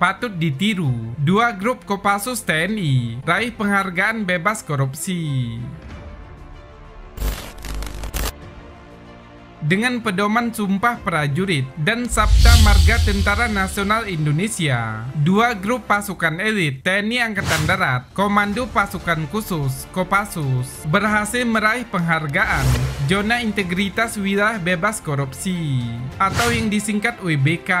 patut ditiru. Dua grup Kopassus TNI raih penghargaan bebas korupsi. Dengan pedoman Sumpah Prajurit dan Sabta Marga Tentara Nasional Indonesia. Dua grup pasukan elit TNI Angkatan Darat, Komando Pasukan Khusus Kopassus berhasil meraih penghargaan Zona Integritas Wilayah Bebas Korupsi atau yang disingkat WBK,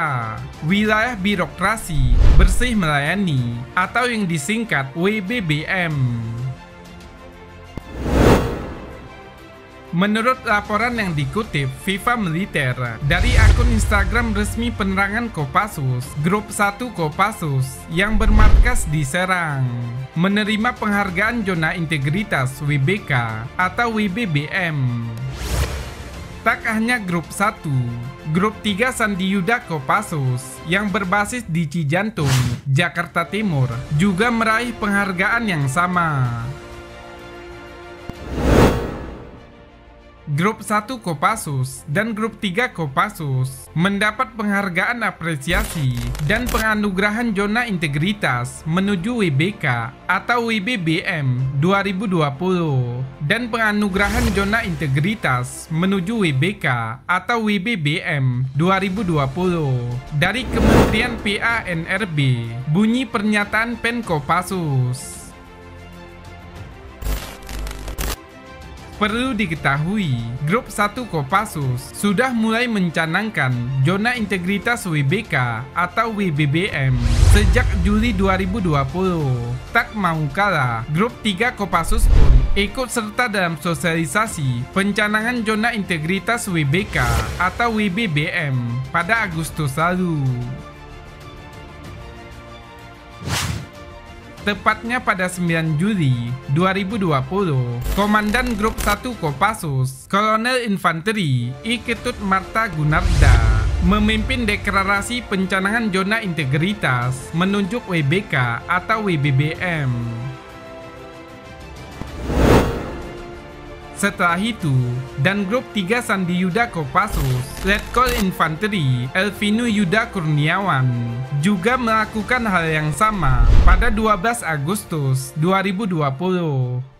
Wilayah Birokrasi Bersih Melayani atau yang disingkat WBBM. Menurut laporan yang dikutip FIFA Militer dari akun Instagram resmi penerangan Kopassus, Grup 1 Kopassus yang bermarkas di Serang, menerima penghargaan Zona Integritas WBK atau WBBM. Tak hanya grup 1, grup 3 Sandi Yuda Kopassus yang berbasis di Cijantung, Jakarta Timur juga meraih penghargaan yang sama. Grup 1 Kopassus dan Grup 3 Kopassus mendapat penghargaan apresiasi dan penganugerahan zona integritas menuju WBK atau WBBM 2020 dan penganugerahan zona integritas menuju WBK atau WBBM 2020 dari Kementerian PANRB bunyi pernyataan Pen Perlu diketahui, Grup 1 Kopassus sudah mulai mencanangkan zona integritas WBK atau WBBM sejak Juli 2020. Tak mau kalah, Grup 3 Kopassus pun ikut serta dalam sosialisasi pencanangan zona integritas WBK atau WBBM pada Agustus lalu. Tepatnya pada 9 Juli 2020, Komandan Grup 1 Kopassus, Kolonel Infanteri I Ketut Marta Gunarda, memimpin deklarasi pencanangan zona integritas menunjuk WBK atau WBBM. Setelah itu, dan grup 3 Sandi Yuda Kopassus, Letkol Infanteri Elvinu Yuda Kurniawan juga melakukan hal yang sama pada 12 Agustus 2020.